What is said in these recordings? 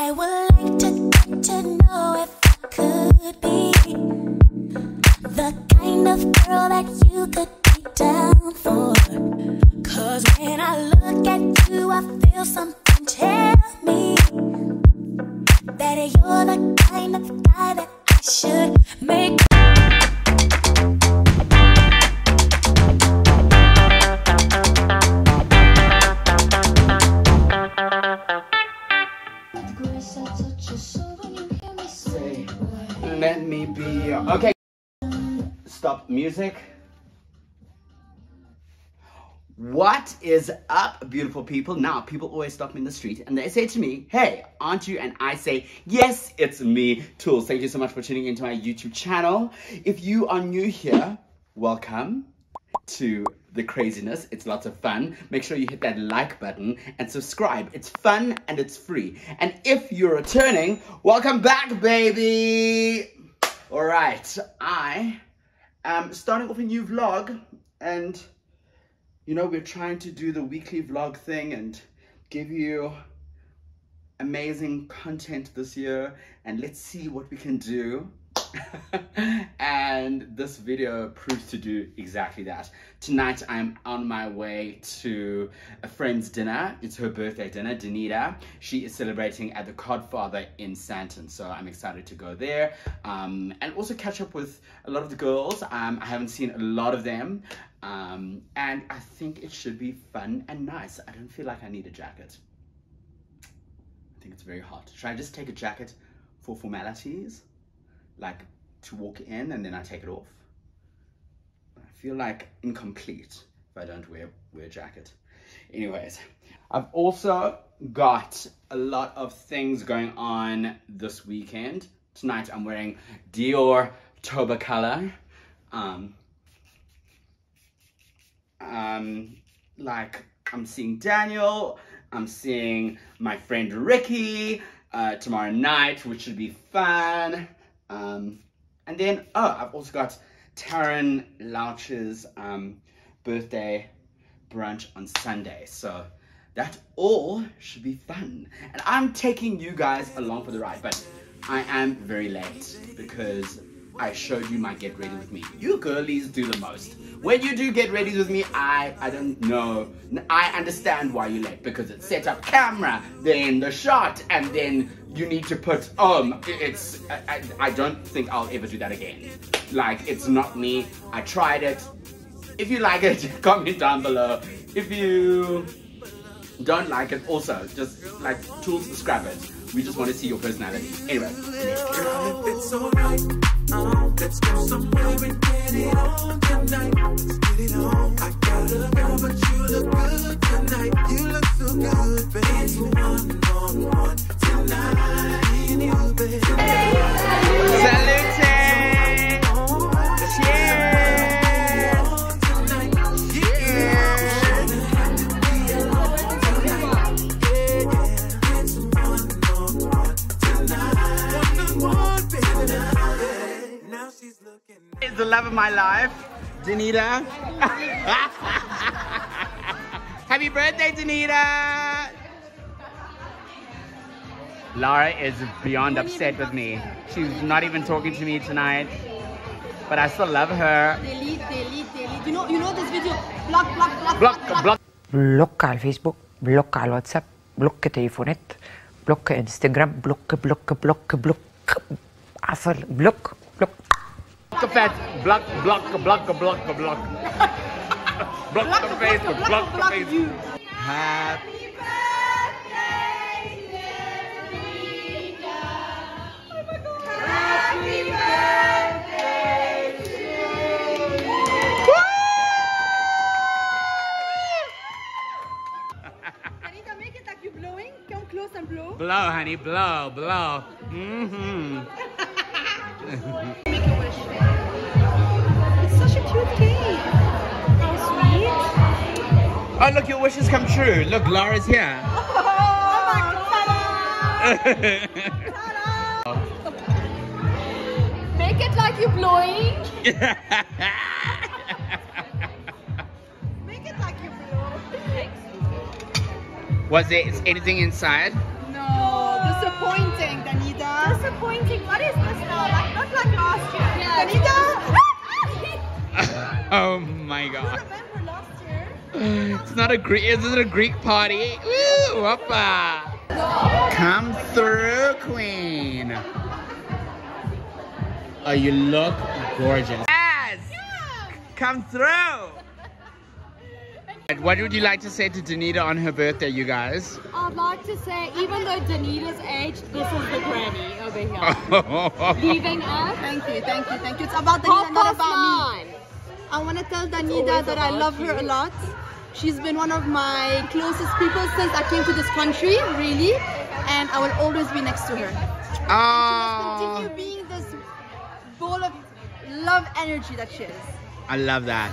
I would like to get to know if I could be the kind of girl that you could be down for. Cause when I look at you, I feel something tell me that you're the kind of guy that I should make. Music. What is up, beautiful people? Now, people always stop me in the street and they say to me, Hey, aren't you? And I say, Yes, it's me, Toolz. Thank you so much for tuning into my YouTube channel. If you are new here, welcome to the craziness. It's lots of fun. Make sure you hit that like button and subscribe. It's fun and it's free. And if you're returning, welcome back, baby. All right, I am starting off a new vlog and you know, we're trying to do the weekly vlog thing and give you amazing content this year and let's see what we can do. and this video proves to do exactly that. Tonight I'm on my way to a friend's dinner. It's her birthday dinner, Danita. She is celebrating at the Codfather in Sandton, so I'm excited to go there um, and also catch up with a lot of the girls. Um, I haven't seen a lot of them um, and I think it should be fun and nice. I don't feel like I need a jacket. I think it's very hot. Should I just take a jacket for formalities? Like to walk in and then I take it off? I feel like incomplete if I don't wear, wear a jacket. Anyways, I've also got a lot of things going on this weekend. Tonight I'm wearing Dior Tobacolor. Um, um, like I'm seeing Daniel, I'm seeing my friend Ricky uh, tomorrow night, which should be fun. Um, and then, oh, I've also got Taryn Louch's um, birthday brunch on Sunday. So that all should be fun. And I'm taking you guys along for the ride, but I am very late because I showed you my get ready with me. You girlies do the most. When you do get ready with me, I I don't know. I understand why you're late because it's set up camera, then the shot, and then you need to put um. It's I, I don't think I'll ever do that again. Like it's not me. I tried it. If you like it, comment down below. If you don't like it, also just like tools to scrap it. We just want to see your personality. Anyway. Let's go somewhere and get it on tonight. Let's get it on. I got a girl, but you look good tonight. You look so good, baby. It's one on one tonight. You, baby. Salute! love of my life, Danita. Happy birthday, Danita! Laura is beyond upset with me. She's not even talking to me tonight. But I still love her. Delete, delete, delete. You know, you know this video. Block, block, block, block, block. block. بلوك على الفيسبوك بلوك على الواتساب بلوك تليفونات بلوك انستجرام بلوك بلوك بلوك بلوك عفوا بلوك بلوك Block block, block, block, block, block. block the Facebook, block the Facebook. Happy birthday, Happy birthday to you. Anita, make it like you're blowing. Come close and blow. Blow, honey, blow, blow. Mm-hmm. Make a wish. It's such a cute cake. How sweet. Oh, look, your wishes come true. Look, Laura's here. Oh, my God. Make it like you're blowing. Make it like you're blowing. Was there anything inside? No, disappointed. pointing. What is this now? Like not like last year. Yeah. Danita. oh my god. Remember last year? Uh, it's not a Greek. Is it a Greek party? Woo! Whoppa! Come through, Queen. Oh, you look gorgeous. Yes. Come through. What would you like to say to Danita on her birthday, you guys? I'd like to say, even though Danita's aged, this is the granny over here. Leaving us. Thank you, thank you, thank you. It's about Half Danita, not past about me. Nine. I want to tell Danita that I love her a lot. She's been one of my closest people since I came to this country, really. And I will always be next to her. Oh, Continue being this ball of love energy that she is. I love that.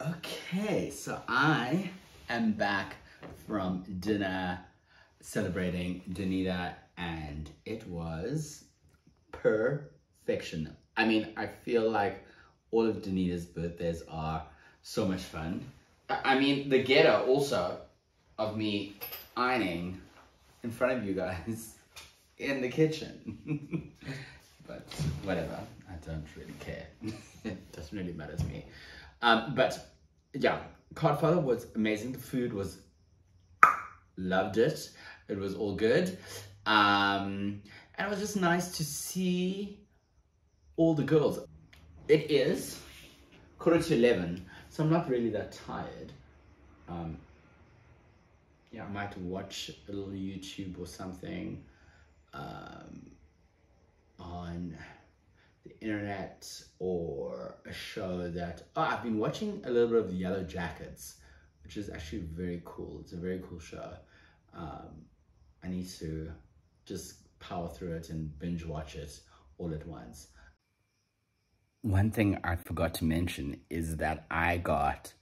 Okay, so I am back from dinner celebrating Danita, and it was perfection. I mean, I feel like all of Danita's birthdays are so much fun. I mean, the ghetto also of me ironing in front of you guys in the kitchen. but whatever, I don't really care. it doesn't really matter to me. Um, but yeah, Codfather was amazing. The food was loved it. It was all good. Um, and it was just nice to see all the girls. It is quarter to 11, so I'm not really that tired. Um, yeah, I might watch a little YouTube or something um, on the internet or a show that oh, I've been watching a little bit of the Yellowjackets, which is actually very cool. It's a very cool show. Um, I need to just power through it and binge watch it all at once. One thing I forgot to mention is that I got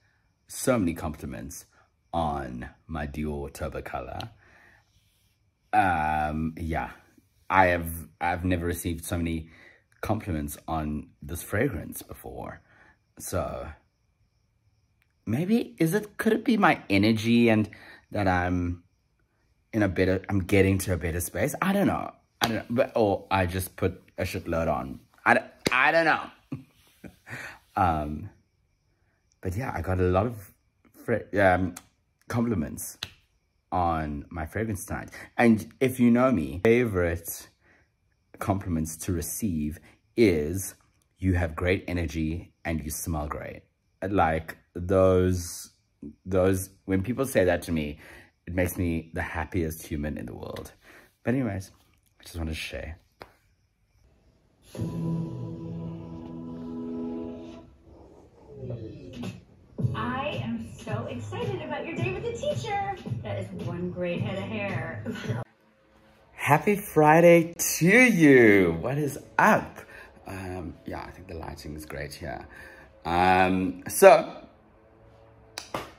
so many compliments on my Dior Tobacolor. Um, yeah, I have I've never received so many compliments on this fragrance before. So maybe is it could it be my energy and that I'm in a better I'm getting to a better space? I don't know. I don't know. But or I just put a shitload on. I don't, I don't know. Um but yeah, I got a lot of um, compliments on my fragrance tonight. And if you know me, favorite compliments to receive is you have great energy and you smell great. Like those, those, when people say that to me, it makes me the happiest human in the world. But anyways, I just want to share. I am so excited about your day with the teacher. That is one great head of hair. Happy Friday to you. What is up? Um, yeah, I think the lighting is great here. Um, so,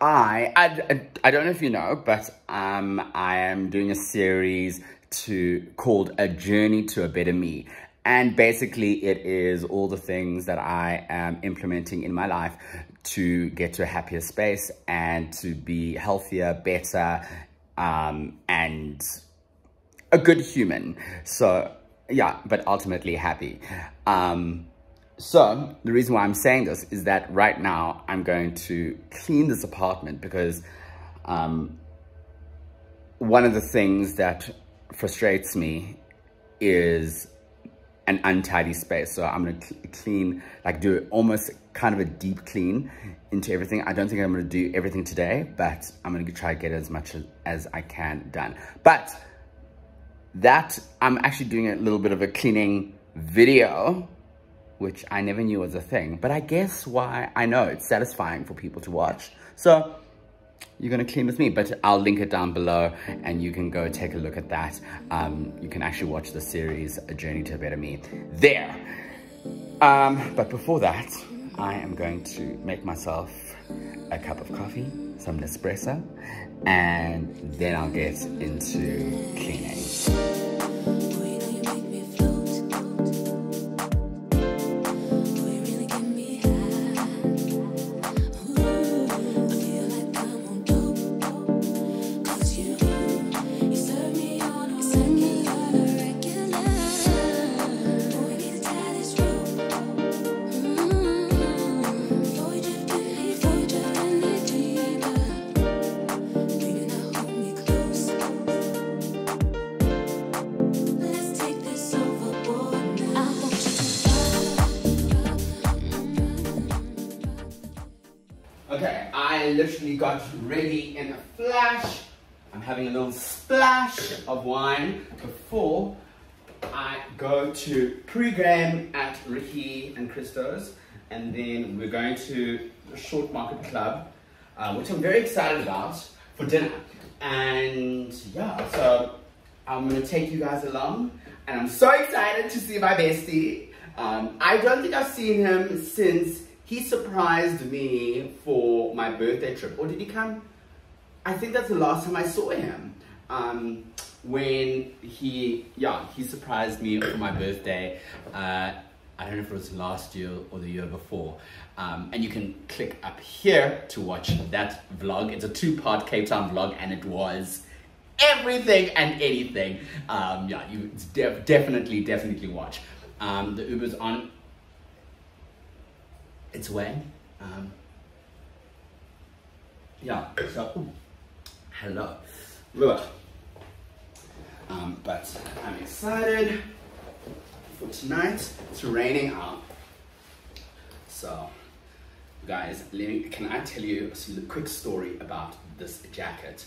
I, I, I don't know if you know, but um, I am doing a series to called A Journey to a Better Me. And basically it is all the things that I am implementing in my life to get to a happier space and to be healthier, better, um, and a good human. So yeah, but ultimately happy. Um, so the reason why I'm saying this is that right now I'm going to clean this apartment because um, one of the things that frustrates me is an untidy space. So I'm gonna cl clean, like do almost kind of a deep clean into everything. I don't think I'm gonna do everything today, but I'm gonna try to get as much as, as I can done. But that, I'm actually doing a little bit of a cleaning video, which I never knew was a thing. But I guess why, I know it's satisfying for people to watch. So you're gonna clean with me, but I'll link it down below and you can go take a look at that. Um, you can actually watch the series, A Journey to a Better Me, there. Um, but before that, I am going to make myself a cup of coffee, some Nespresso, and then I'll get into cleaning. Literally got ready in a flash. I'm having a little splash of wine before I go to pre-game at Ricky and Christo's, and then we're going to the Shortmarket Club, uh, which I'm very excited about for dinner. And yeah, so I'm gonna take you guys along, and I'm so excited to see my bestie. Um, I don't think I've seen him since he surprised me for my birthday trip. Or did he come? I think that's the last time I saw him. Um, when he, yeah, he surprised me for my birthday. Uh, I don't know if it was last year or the year before. Um, and you can click up here to watch that vlog. It's a two-part Cape Town vlog, and it was everything and anything. Um, yeah, you def definitely, definitely watch. Um, the Uber's on its way. Um, yeah, so, ooh, hello. Um, but I'm excited for tonight. It's raining out. So, guys, let me, can I tell you a quick story about this jacket?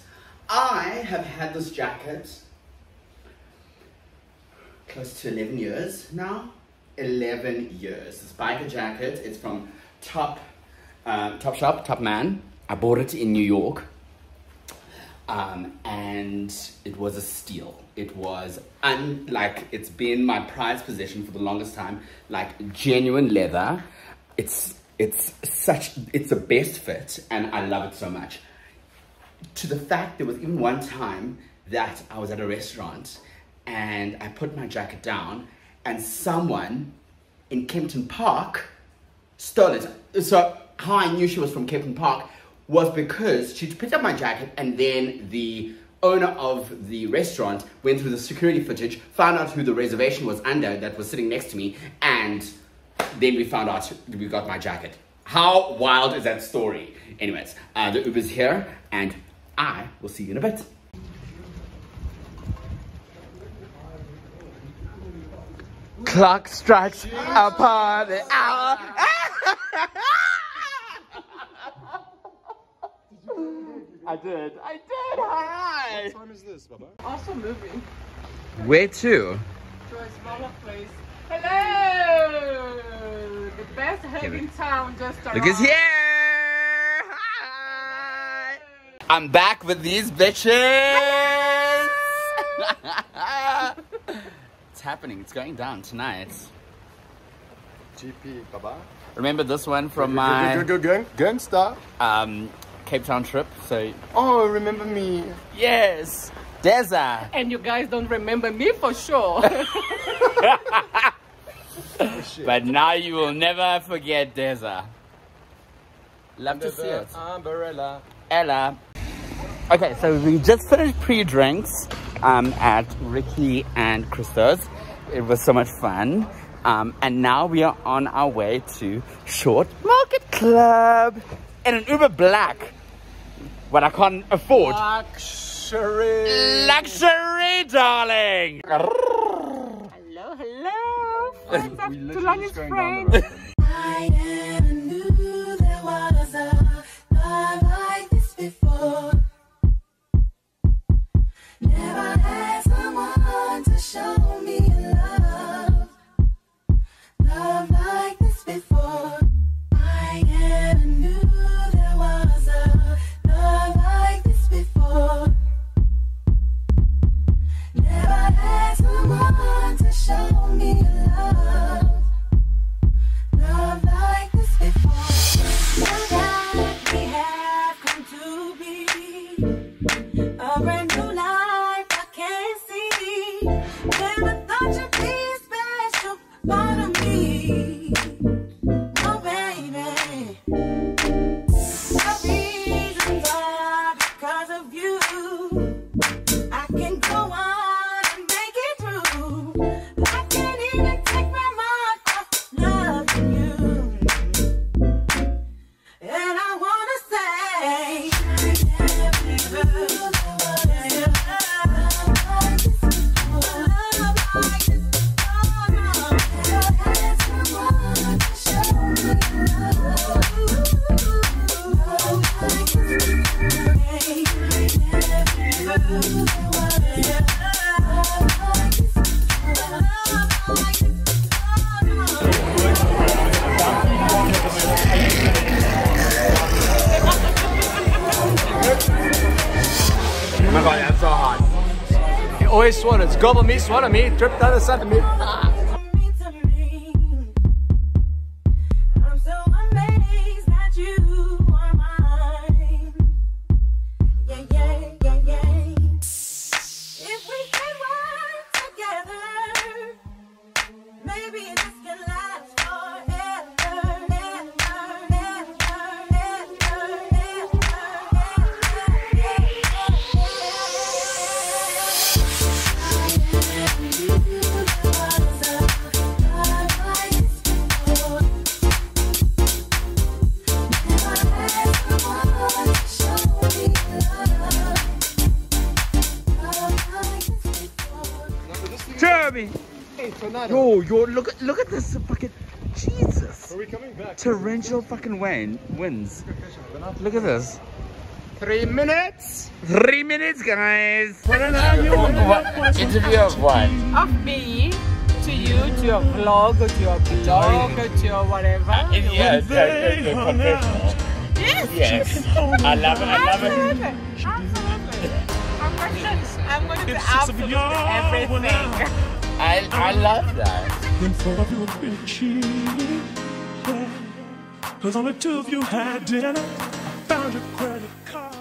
I have had this jacket close to 11 years now. 11 years. This biker jacket, it's from Top, uh, Topshop, Top Man. I bought it in New York. Um, and it was a steal. It was un like it's been my prized possession for the longest time. Like genuine leather. It's it's such it's the best fit, and I love it so much. To the fact there was even one time that I was at a restaurant and I put my jacket down, and someone in Kempton Park stole it. So how I knew she was from Kempton Park was because she picked up my jacket and then the owner of the restaurant went through the security footage, found out who the reservation was under that was sitting next to me, and then we found out we got my jacket. How wild is that story? Anyways, uh, the Uber's here and I will see you in a bit. Clock strikes upon the hour. I did. I did. Hi. What time is this, Baba? Also moving Where to? to a smaller place. Hello! The best head in town just arrived. Look who's here. Hi. I'm back with these bitches. it's happening. It's going down tonight. GP, Baba. Remember this one from my. Gangsta. um, Cape Town trip? So Oh, remember me. yes, Deza. And you guys don't remember me for sure. But now you will never forget Deza. Love to see it. Umbrella. Ella. Okay, so we just finished pre-drinks um, at Ricky and Christo's. It was so much fun. Um, and now we are on our way to Short Market Club in an Uber Black. What I can't afford. Luxury. Luxury, darling! hello, hello. What's up We to literally Lonnie's just going friend? down the road. I never knew there was a love like this before. Never had someone to show me I never knew there was a love like this before. Never had someone to show me love. Gobble me, swallow me, drip down the side of me. Yeah, yeah. Yo, yo, look at look at this fucking Jesus! Are we coming back? Torrential fucking wind winds. Look at this. Three minutes. Three minutes, guys. Interview of what? Of me to you, to your vlog, or to your blog, or to your whatever. Yeah, it's, it's, it's professional. Yes. Yes. I love it. I love it. Absolutely. Absolutely. I'm going to, I'm going to do absolutely everything. I, I love that. Then four of you have been cheating. Yeah. Cause only two of you had dinner. I found your credit card.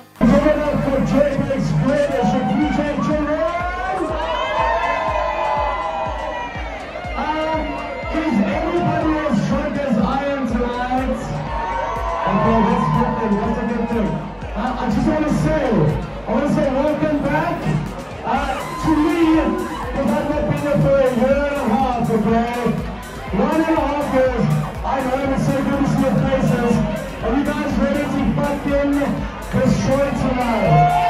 Is anybody as drunk as I am tonight? Okay, that's good thing. That's a good thing. Uh, I just want to say, I want to say welcome back. Uh, to me, because I've been here for a year and a half, okay? One and a half years. I know it's so good to see your faces. Are you guys ready to fucking destroy tonight?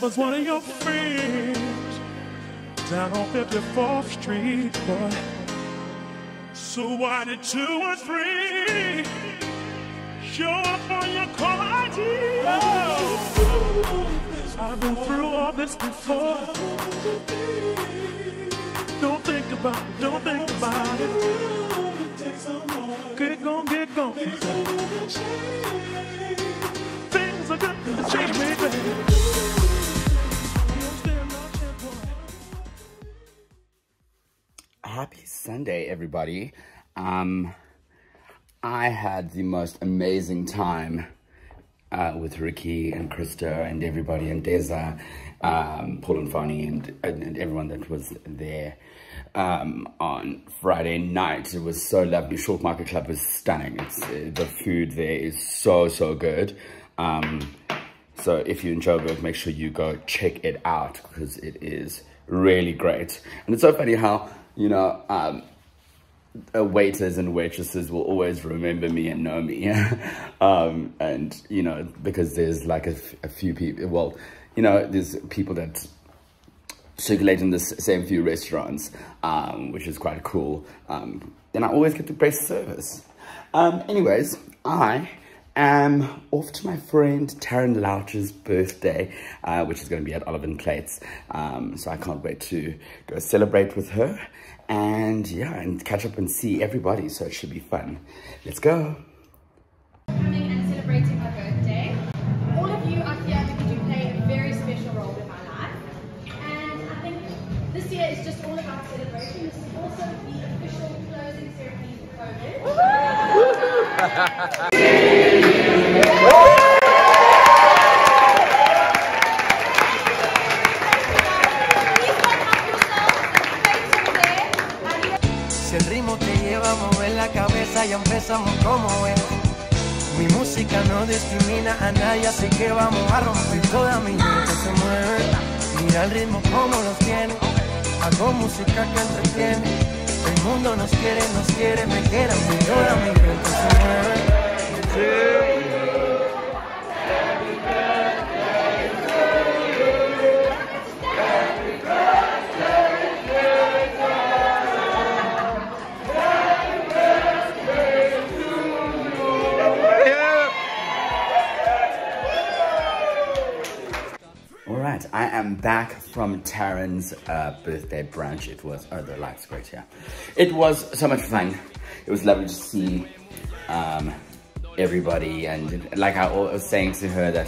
Was one of your friends down on 54th Street, boy. So why did two or three show up on your call ID? Oh, I've been through all this before. Don't think about don't think about it. Sunday, everybody. Um, I had the most amazing time uh, with Ricky and Krista and everybody and Deza, um, Paul and Fanny and, and, everyone that was there um, on Friday night. It was so lovely. Shortmarket Club was stunning. Uh, the food there is so, so good. Um, so if you're in Joburg, make sure you go check it out because it is really great. And it's so funny how, you know, um, uh, waiters and waitresses will always remember me and know me. um, and, you know, because there's like a, few people, well, you know, there's people that circulate in the same few restaurants, um, which is quite cool. Um, then I always get the best service. Um, anyways, I am off to my friend Taryn Louch's birthday, uh, which is going to be at Olive and Plates. Um, so I can't wait to go celebrate with her and yeah, and catch up and see everybody. So it should be fun. Let's go. coming and celebrating my birthday. All of you are here because you play a very special role in my life. And I think this year is just all about celebration. This is also the official closing ceremony for Si el ritmo te lleva a mover la cabeza, ya empezamos como es. Mi música no discrimina a nadie, así que vamos a romper. Toda mi gente se mueve. Mira el ritmo como los tiene. Hago música que entretiene. El mundo nos quiere, nos quiere, me mi. I am back from Taryn's uh, birthday brunch. It was, oh, the light's great here. It was so much fun. It was lovely to see um, everybody. And like I was saying to her that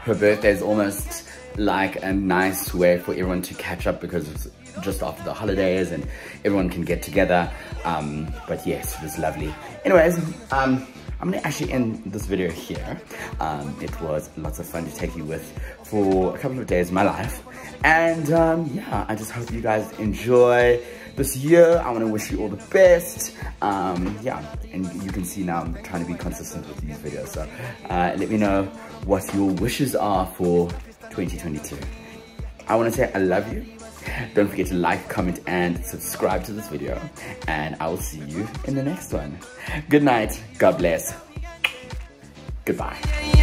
her birthday is almost like a nice way for everyone to catch up because it's just after the holidays and everyone can get together. Um, but yes, it was lovely. Anyways, um, I'm gonna actually end this video here. Um, it was lots of fun to take you with for a couple of days of my life. And um, yeah, I just hope you guys enjoy this year. I wanna wish you all the best. Um, yeah, and you can see now I'm trying to be consistent with these videos. So uh, let me know what your wishes are for 2022. I wanna say I love you. Don't forget to like, comment, and subscribe to this video. And I will see you in the next one. Good night. God bless. Goodbye.